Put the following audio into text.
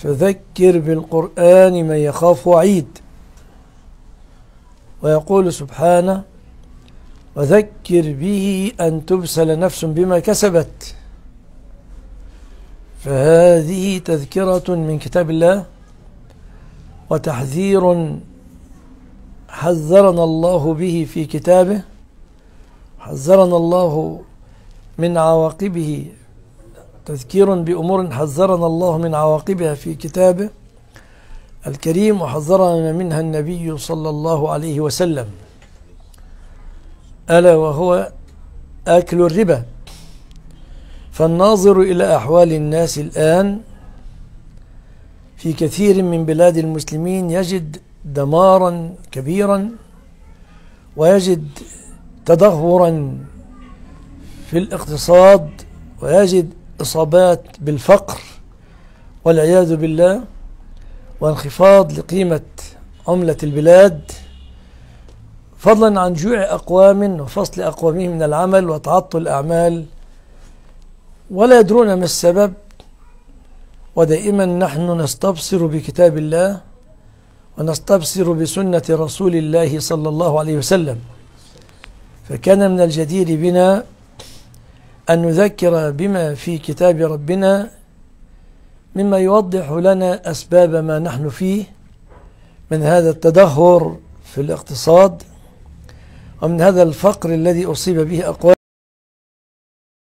فذكر بالقرآن من يخاف وعيد. ويقول سبحانه وذكر به أن تبسل نفس بما كسبت. فهذه تذكرة من كتاب الله وتحذير حذرنا الله به في كتابه حذرنا الله من عواقبه. تذكير بأمور حذرنا الله من عواقبها في كتابه الكريم وحذرنا منها النبي صلى الله عليه وسلم. ألا وهو أكل الربا. فالناظر إلى أحوال الناس الآن في كثير من بلاد المسلمين يجد دمارا كبيرا ويجد تدهورا في الاقتصاد ويجد إصابات بالفقر والعياذ بالله وانخفاض لقيمة عملة البلاد فضلا عن جوع أقوام وفصل أقوامهم من العمل وتعطل الأعمال. ولا يدرون ما السبب ودائما نحن نستبصر بكتاب الله ونستبصر بسنة رسول الله صلى الله عليه وسلم. فكان من الجدير بنا أن نذكر بما في كتاب ربنا مما يوضح لنا أسباب ما نحن فيه من هذا التدهور في الاقتصاد ومن هذا الفقر الذي أصيب به أقوام